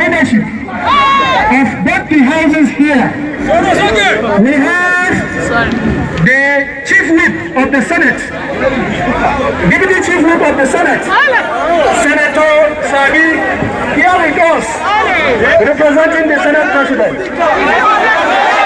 leadership of both the houses here. We have the chief whip of the Senate, deputy chief whip of the Senate, Senator Sabi, here with us, representing the Senate President.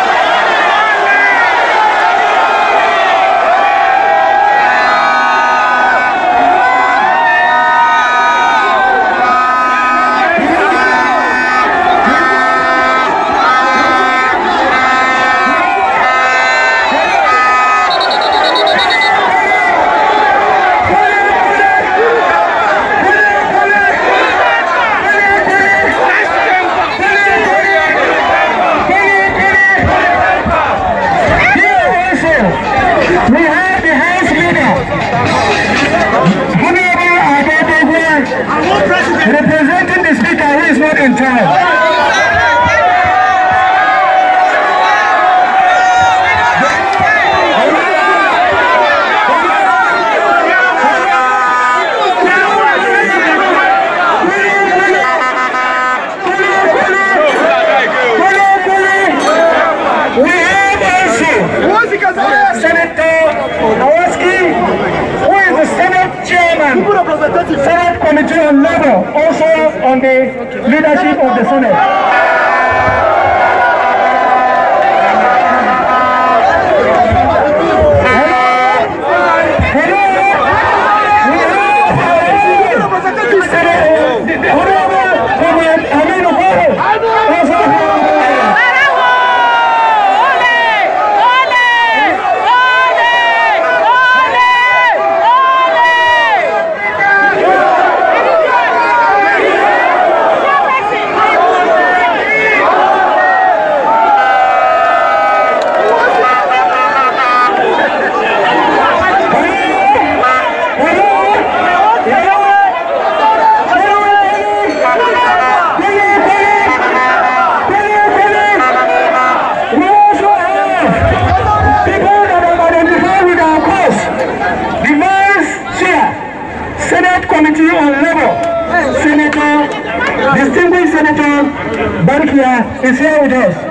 It's you it is.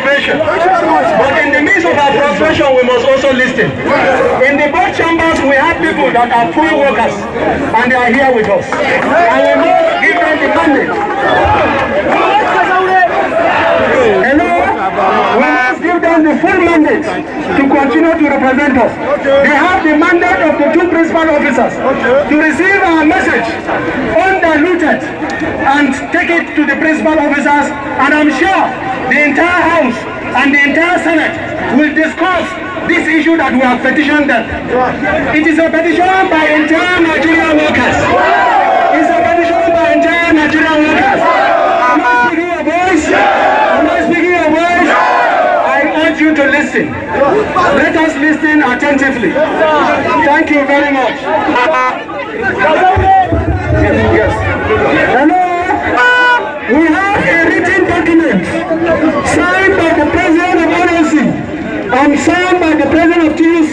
frustration. But in the midst of our frustration, we must also listen. In the both chambers, we have people that are full workers, and they are here with us. And we must give them the mandate. Hello? the full mandate to continue to represent us. They have the mandate of the two principal officers to receive our message undiluted and take it to the principal officers. And I'm sure the entire House and the entire Senate will discuss this issue that we have petitioned them. It is a petition by entire Nigerian workers. It's a petition by entire Nigerian workers. Am voice? listen. Let us listen attentively. Thank you very much. Yes, yes. Hello. We have a written document signed by the President of NLC and signed by the President of TUC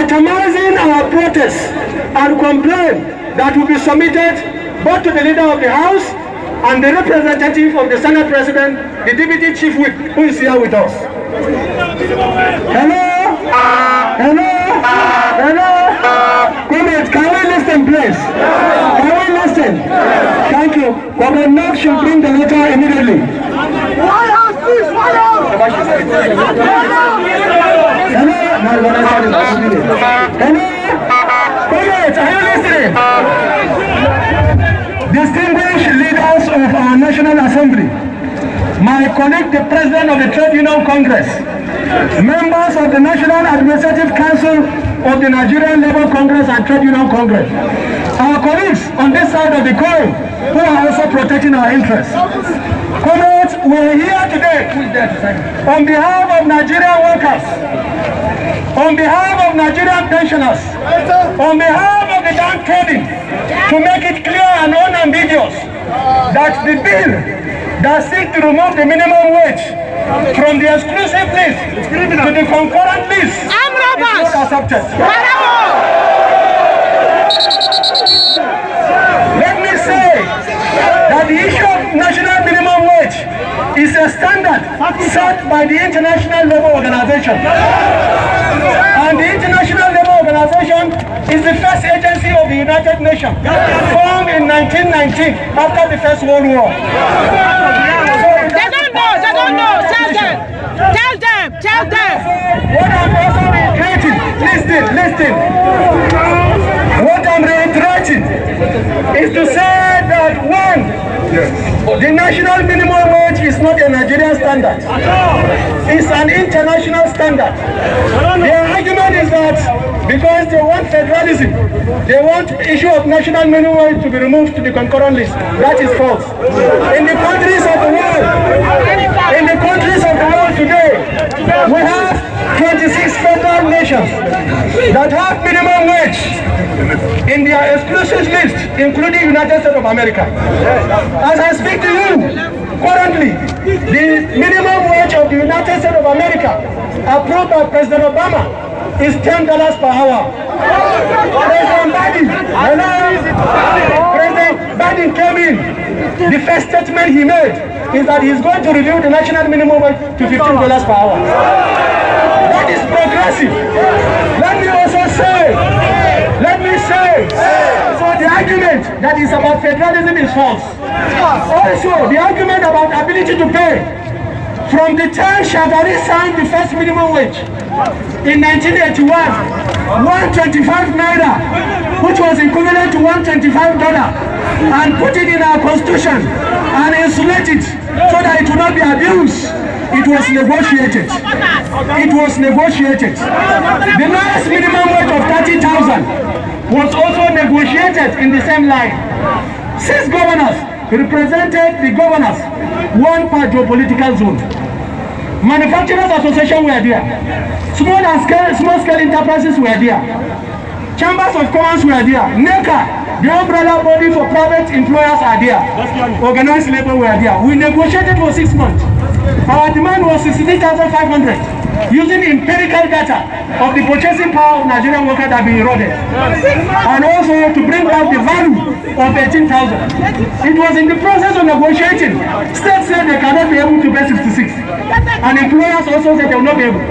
atomizing our protest and complaint that will be submitted both to the leader of the House and the representative of the Senate President, the Deputy Chief Whip, who is here with us. Hello? Hello? Hello? Image, can we listen, please? Can we listen? Thank you. But the should bring the letter immediately. Why house, please? Why house? Hello? No, no, Hello? Image, are you listening? Distinguished leaders of our National Assembly. my colleague, the President of the Trade Union Congress, members of the National Administrative Council of the Nigerian Labour Congress and Trade Union Congress, our colleagues on this side of the coin who are also protecting our interests. Comrades, we're here today on behalf of Nigerian workers, on behalf of Nigerian pensioners, on behalf of the downtrodden, to make it clear and unambiguous that the bill that seek to remove the minimum wage from the exclusive list to the concurrent list I'm robust. is not accepted. Bravo. Let me say that the issue of national minimum wage is a standard set by the International Labour Organization. And the International Labour Organization is the first agency of the United Nations, formed in 1919 after the First World War. They don't know, they don't know. Tell them, tell them, tell them. What I'm also reiterating, listen, listen. What I'm reiterating is to say that one, the national minimum wage is not a Nigerian standard. It's an international standard. The argument is that because they want federalism. They want the issue of national minimum wage to be removed to the concurrent list. That is false. In the countries of the world, in the countries of the world today, we have 26 federal nations that have minimum wage in their exclusive list, including United States of America. As I speak to you, currently, the minimum wage of the United States of America, approved by President Obama, is $10 per hour. President Biden, hello? President Biden came in. The first statement he made is that he's going to review the national minimum wage to $15 per hour. That is progressive. Let me also say, let me say, so the argument that is about federalism is false. Also, the argument about ability to pay from the time Shagari signed the first minimum wage, in 1981, 125 naira, which was equivalent to 125 dollar, and put it in our constitution and insulate it so that it would not be abused. It was negotiated. It was negotiated. The lowest minimum wage of 30,000 was also negotiated in the same line. Six governors represented the governors, one per geopolitical zone. Manufacturers Association were there. Small and scale, small scale enterprises were there. Chambers of Commerce were there. NECA, the umbrella body for private employers are there. Organized labor were there. We negotiated for six months. Our demand was sixty thousand five hundred using empirical data of the purchasing power of Nigerian workers that have been eroded and also to bring back the value of 18,000. It was in the process of negotiating. States said they cannot be able to pay 66 and employers also said they will not be able.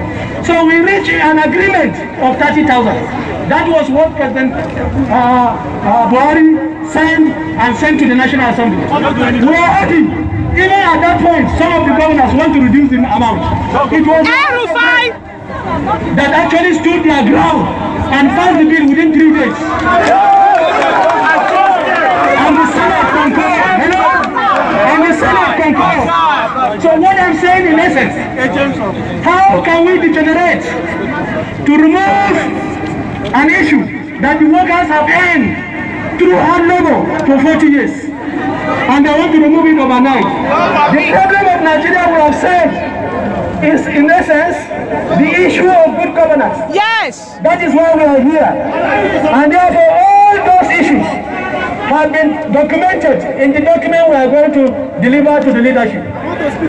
So we reached an agreement of 30,000. That was what President uh, uh, Buhari signed and sent to the National Assembly. We are happy Even at that point, some of the governors want to reduce the amount. It was Erufai that actually stood their ground and passed the bill within three days. And the Senate concurred. Hello? And the Senate concurred. So what I'm saying in essence, how can we degenerate to remove an issue that the workers have earned through hard labor for 40 years? and they want to remove it overnight. The problem of Nigeria, we have said, is in essence the issue of good governance. Yes! That is why we are here. And therefore, all those issues have been documented in the document we are going to deliver to the leadership.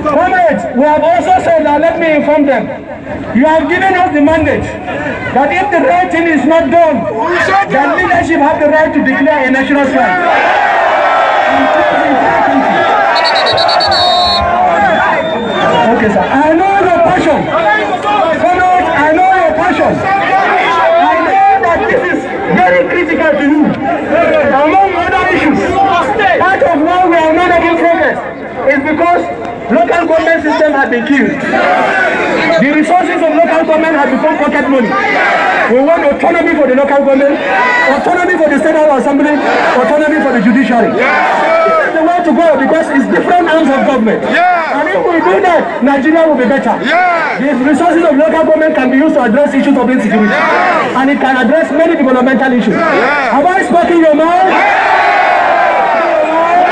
Comrades, we have also said that, let me inform them, you have given us the mandate that if the right thing is not done, then leadership have the right to declare a national strike. Okay, I know your passion. Comrade, I know your passion. I know that this is very critical to you. Among other issues, part of why we are not making progress is because local government system has been killed. The resources of local government have become pocket money. We want autonomy for the local government, autonomy for the State Assembly, autonomy for the judiciary way to go because it's different arms of government. Yeah. And if we do that, Nigeria will be better. Yeah. The resources of local government can be used to address issues of insecurity. Yeah. And it can address many developmental issues. Yeah. Have I spoken your mind? Yeah.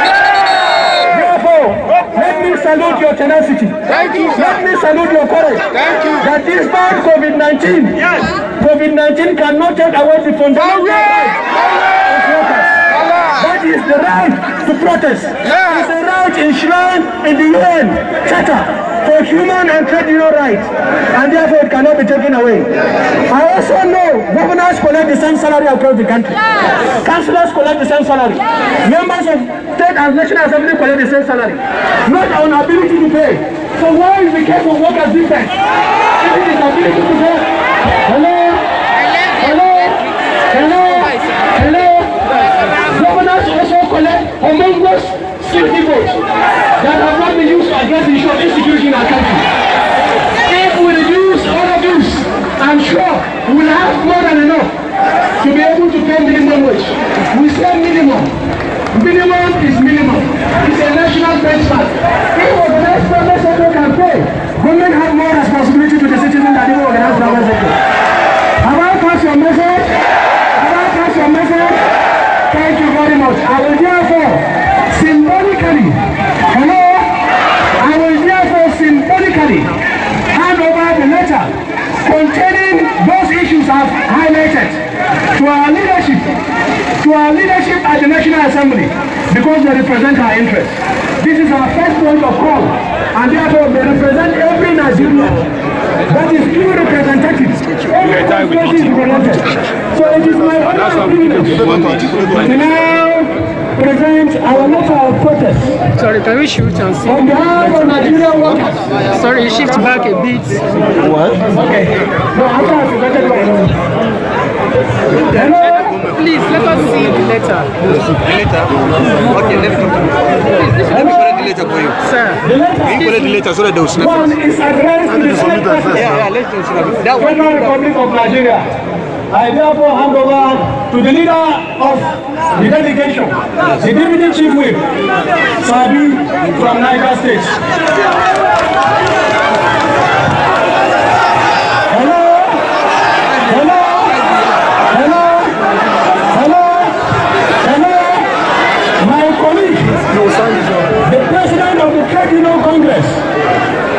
yeah. Therefore, let me salute your tenacity. Thank you, sir. Let me salute your courage. Thank you. That despite COVID-19, yes. COVID-19 cannot take away the fundamental yeah. rights is the right to protest. Yeah. It's a right enshrined in the UN Charter for human and trade rights, and therefore it cannot be taken away. I also know governors collect the same salary across the country. Yes. Councillors collect the same salary. Yes. Members of state and national assembly collect the same salary. Not on ability to pay. So why is the case of workers different? If it is ability to pay, Senate to also collect humongous safety votes that have not been used against the issue of insecurity in our country. If we reduce all of this, I'm sure we'll have more than enough to be able to pay minimum wage. We say minimum. Minimum is minimum. It's a national benchmark. If organized private sector can pay, women have more responsibility to the citizens than even have highlighted to our leadership, to our leadership at the National Assembly, because they represent our interests. This is our first point of call, and therefore they represent every Nigerian that is true representative. Every constituency is represented. So it is my honor and privilege present our letter of protest. Sorry, can we shoot and see? On behalf of Nigerian workers. Sorry, shift back a bit. What? Okay. No, I can't. Hello? Please, let us see the letter. letter? Okay, let me Let me collect the letter for you. Sir. The Can you collect the letter so that they will snap it? One is addressed to the state president. Yeah, yeah, let's do it. That one. Federal Republic of Nigeria. I therefore hand over to the leader of the delegation, the Deputy Chief Whip, Sabi from Niger State. Hello, hello, hello, hello, hello, my colleague, the President of the Trade Congress,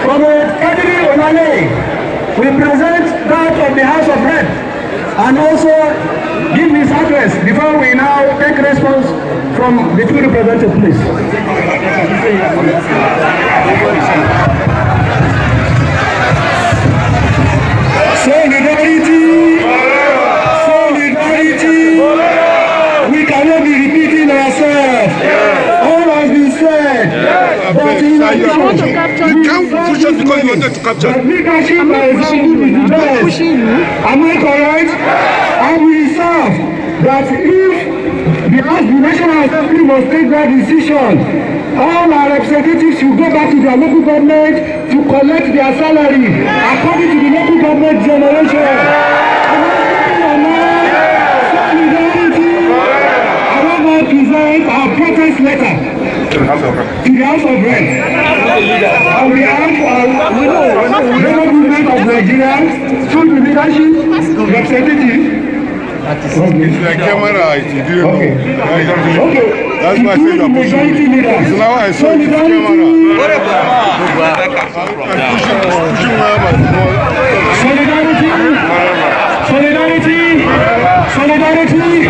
Comrade Quadri Olaleye, we present that of the House of and also give his address before we now take response from the two representatives, please. Solidarity! Solidarity! We cannot be repeating ourselves. All has been said. But in Fusion because you wanted to capture. The leadership I'm by the best. Am I correct? I will serve that if the the National Assembly must take that decision, all our representatives should go back to their local government to collect their salary according to the local government generation. Yeah. Solidarity. Yeah. I want to present our protest letter. In the House of Reps. In the House of Reps, on behalf of Labour Movement of Nigeria, through the leadership, representatives, it's the camera, it's doing okay. Okay. That's my I So now I saw this camera. Whatever. pushing Solidarity! Solidarity! Solidarity!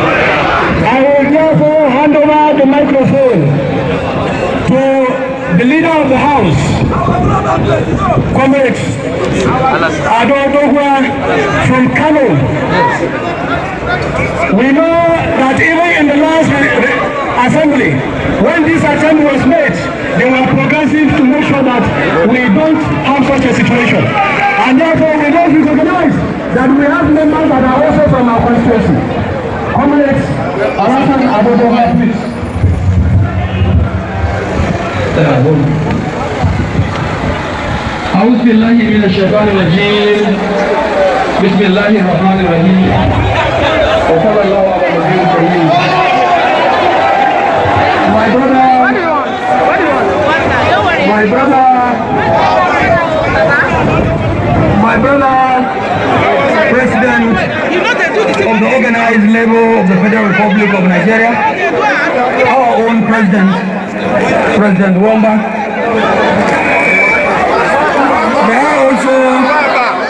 I will therefore hand over the microphone. the leader of the house, Comrade Ado Dogwa from Kano. We know that even in the last assembly, when this attempt was made, they were progressive to make sure that we don't have such a situation. And therefore, we don't recognize that we have members that are also from our constituency. Comrades, Alasan Adodoga, please. تناول أعوذ بالله من الشيطان الرجيم بسم الله الرحمن الرحيم وصلى الله على النبي الكريم My brother My brother My brother President of the organized level of the Federal Republic of Nigeria, our own president, President Wabba. May I also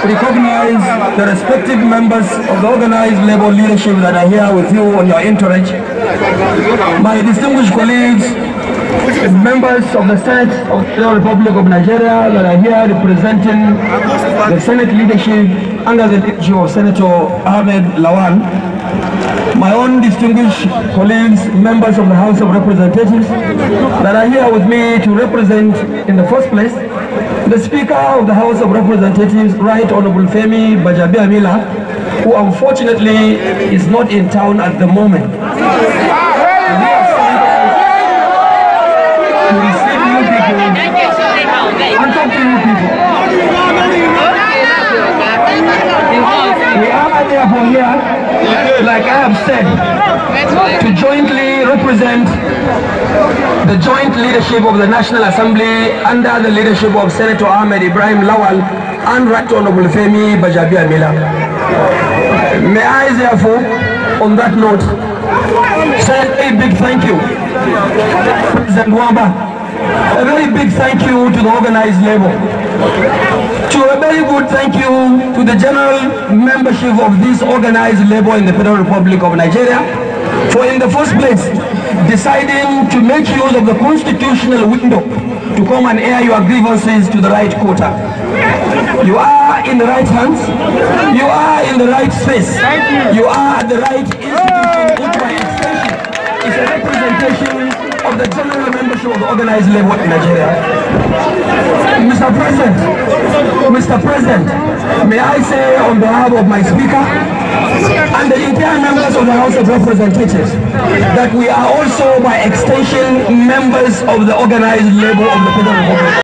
recognize the respective members of the organized labor leadership that are here with you on your entourage. My distinguished colleagues, members of the Senate of the Republic of Nigeria that are here representing the Senate leadership under the leadership of Senator Ahmed Lawan, my own distinguished colleagues, members of the House of Representatives that are here with me to represent in the first place the Speaker of the House of Representatives, Right Honorable Femi Gbajabiamila, who unfortunately is not in town at the moment. We you people are at the airport here like I have said, to jointly represent the joint leadership of the National Assembly under the leadership of Senator Ahmed Ibrahim Lawan and Right Honorable Femi Bajabi Amila. May I therefore, on that note, say a big thank you, President Wabba, a very big thank you to the organized labor. To a very good thank you to the general membership of this organized labor in the Federal Republic of Nigeria for in the first place deciding to make use of the constitutional window to come and air your grievances to the right quarter. You are in the right hands, you are in the right space, you are at the right institution which by extension is a representation of the general membership of the organized labor in Nigeria. Mr. President, Mr. President, may I say on behalf of my speaker and the entire members of the House of Representatives that we are also by extension members of the organized labor of the federal Republic.